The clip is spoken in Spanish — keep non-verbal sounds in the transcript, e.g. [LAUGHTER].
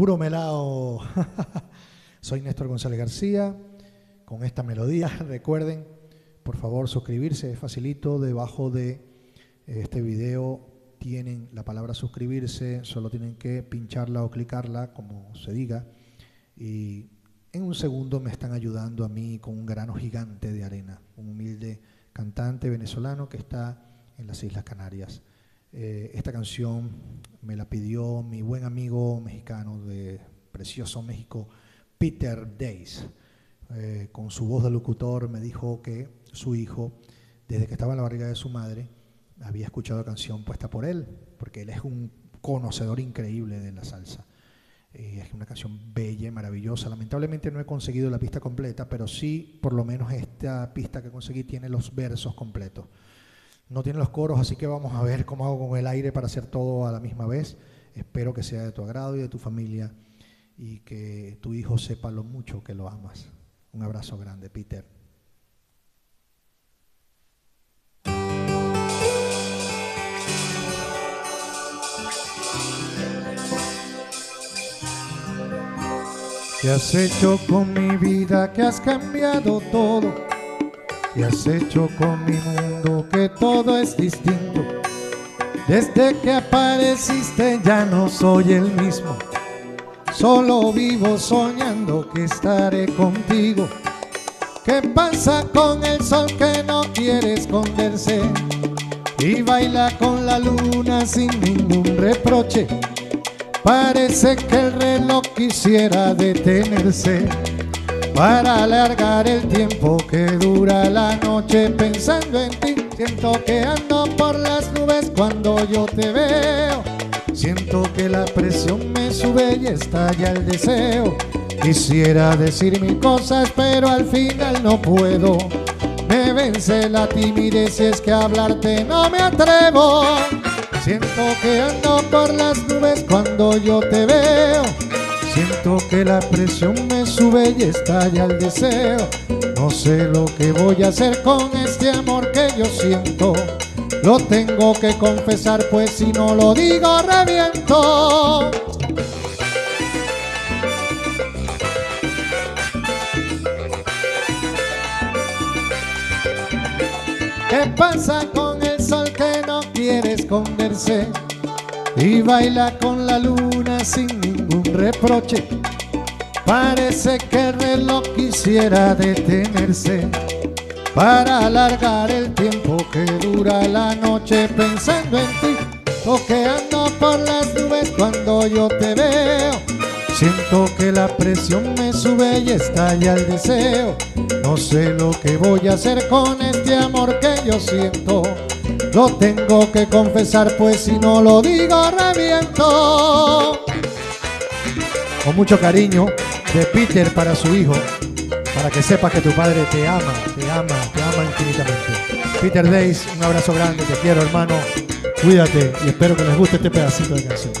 Puro melao. [LAUGHS] Soy Néstor González García. Con esta melodía, [LAUGHS] recuerden, por favor, suscribirse. Es facilito. Debajo de este video tienen la palabra suscribirse. Solo tienen que pincharla o clicarla, como se diga. Y en un segundo me están ayudando a mí con un grano gigante de arena. Un humilde cantante venezolano que está en las Islas Canarias. Eh, esta canción me la pidió mi buen amigo mexicano de Precioso México, Peter Days. Eh, con su voz de locutor me dijo que su hijo, desde que estaba en la barriga de su madre, había escuchado la canción puesta por él, porque él es un conocedor increíble de la salsa. Eh, es una canción bella maravillosa. Lamentablemente no he conseguido la pista completa, pero sí, por lo menos esta pista que conseguí tiene los versos completos no tiene los coros, así que vamos a ver cómo hago con el aire para hacer todo a la misma vez. Espero que sea de tu agrado y de tu familia y que tu hijo sepa lo mucho que lo amas. Un abrazo grande, Peter. ¿Qué has hecho con mi vida? Que has cambiado todo ¿Qué has hecho con mi mundo? Que todo es distinto. Desde que apareciste ya no soy el mismo. Solo vivo soñando que estaré contigo. ¿Qué pasa con el sol que no quiere esconderse? Y baila con la luna sin ningún reproche. Parece que el reloj quisiera detenerse para alargar el tiempo que dura la noche pensando en ti. Siento que ando por las nubes cuando yo te veo. Siento que la presión me sube y estalla el deseo. Quisiera decir mil cosas, pero al final no puedo. Me vence la timidez y es que hablarte no me atrevo. Siento que ando por las nubes cuando yo te veo. Siento que la presión me sube y estalla el deseo. No sé lo que voy a hacer con este amor que yo siento. Lo tengo que confesar, pues si no lo digo, reviento. ¿Qué pasa con el sol que no quiere esconderse? Y baila con la luna sin ningún reproche. Parece que el reloj quisiera detenerse para alargar el tiempo que dura la noche pensando en ti. Toqueando por las nubes cuando yo te veo. Siento que la presión me sube y estalla el deseo. No sé lo que voy a hacer con este amor que yo siento. Lo tengo que confesar, pues si no lo digo, reviento. Con mucho cariño de Peter para su hijo, para que sepas que tu padre te ama, te ama, te ama infinitamente. Peter Days, un abrazo grande, te quiero hermano, cuídate y espero que les guste este pedacito de canción.